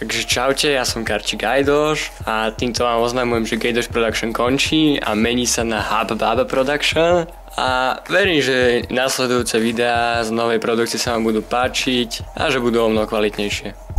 Takže čaute, ja som Karči Gajdoš a týmto vám oznamujem, že Gajdoš Production končí a mení sa na Hub Baba Production a verím, že následujúce videá z novej produkcie sa vám budú páčiť a že budú o mnoho kvalitnejšie.